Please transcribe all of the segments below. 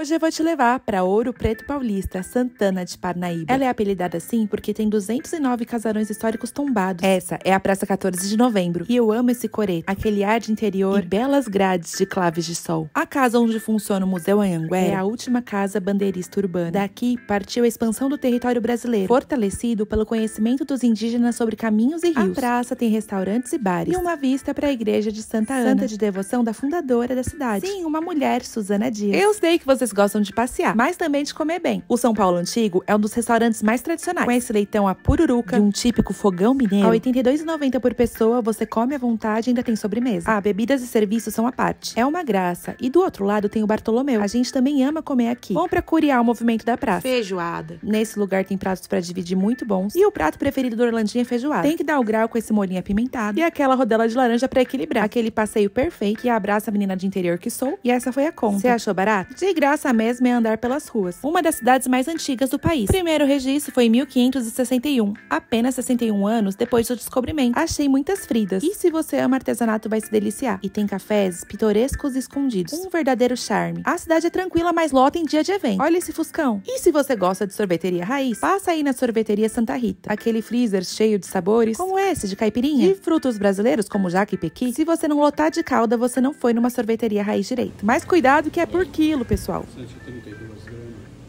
Hoje eu vou te levar para Ouro Preto Paulista, Santana de Parnaíba. Ela é apelidada assim porque tem 209 casarões históricos tombados. Essa é a Praça 14 de Novembro. E eu amo esse coreto, aquele ar de interior e belas grades de claves de sol. A casa onde funciona o Museu Anhanguera é a última casa bandeirista urbana. Daqui partiu a expansão do território brasileiro, fortalecido pelo conhecimento dos indígenas sobre caminhos e rios. A praça tem restaurantes e bares e uma vista para a igreja de Santa Ana, santa de devoção da fundadora da cidade. Sim, uma mulher, Susana Dias. Eu sei que vocês gostam de passear, mas também de comer bem. O São Paulo Antigo é um dos restaurantes mais tradicionais. Com esse leitão a pururuca e um típico fogão mineiro, a R$ 82,90 por pessoa, você come à vontade e ainda tem sobremesa. Ah, bebidas e serviços são à parte. É uma graça. E do outro lado tem o Bartolomeu. A gente também ama comer aqui. Bom pra curiar o movimento da praça. Feijoada. Nesse lugar tem pratos para dividir muito bons. E o prato preferido do Orlandinho é feijoada. Tem que dar o grau com esse molinho apimentado e aquela rodela de laranja para equilibrar. Aquele passeio perfeito que abraça a menina de interior que sou. E essa foi a conta. Você achou barato? De graça mesmo é andar pelas ruas. Uma das cidades mais antigas do país. O primeiro registro foi em 1561, apenas 61 anos depois do descobrimento. Achei muitas fridas. E se você ama artesanato, vai se deliciar. E tem cafés pitorescos e escondidos. Um verdadeiro charme. A cidade é tranquila, mas lota em dia de evento. Olha esse fuscão. E se você gosta de sorveteria raiz, passa aí na sorveteria Santa Rita. Aquele freezer cheio de sabores, como esse de caipirinha. E frutos brasileiros, como jaca e pequi. Se você não lotar de calda, você não foi numa sorveteria raiz direito. Mas cuidado que é por quilo, pessoal. 132 gramas.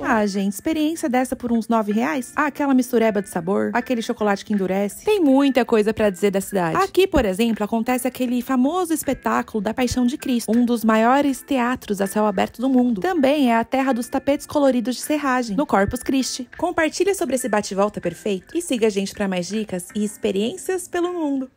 Ah. Ah, gente, experiência dessa por uns 9 reais? Ah, aquela mistureba de sabor, aquele chocolate que endurece. Tem muita coisa pra dizer da cidade. Aqui, por exemplo, acontece aquele famoso espetáculo da Paixão de Cristo, um dos maiores teatros a céu aberto do mundo. Também é a terra dos tapetes coloridos de serragem, no Corpus Christi. Compartilha sobre esse bate-volta perfeito e siga a gente pra mais dicas e experiências pelo mundo.